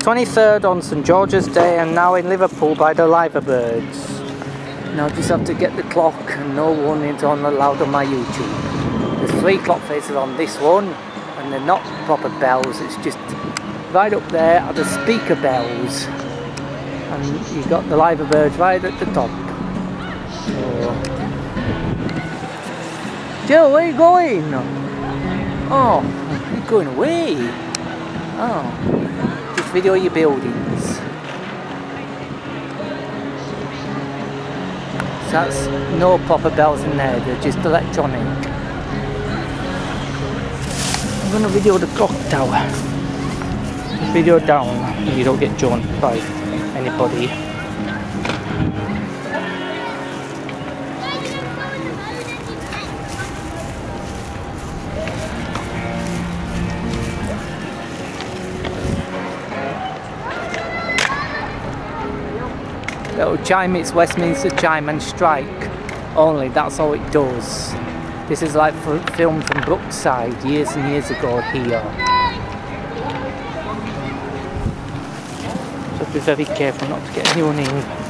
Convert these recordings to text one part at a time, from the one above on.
23rd on St George's Day and now in Liverpool by the Liverbirds. Now just have to get the clock and no one is on allowed on my YouTube. There's three clock faces on this one and they're not proper bells, it's just right up there are the speaker bells and you've got the Liverbirds right at the top. So, Joe, where are you going? Oh, you're going away. Oh, video your buildings. So that's no proper bells in there, they're just electronic. I'm gonna video the clock tower. Video down you don't get joined by anybody. It'll chime its Westminster chime and strike only, that's all it does. This is like filmed from Brookside years and years ago here. So be very careful not to get anyone in.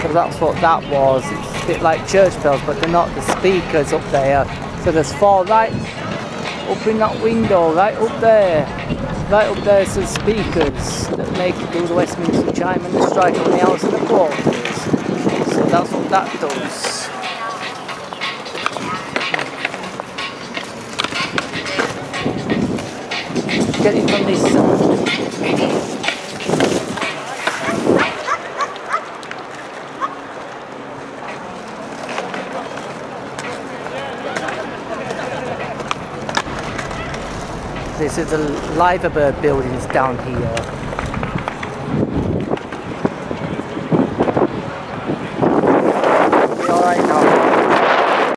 Because that's what that was. It's a bit like church bells, but they're not the speakers up there. So there's four right up in that window, right up there. Right up there some speakers that make it do the Westminster chime and the strike on the hours and the quarters. So that's what that does. Get it from this side. This is the Liverbird buildings down here.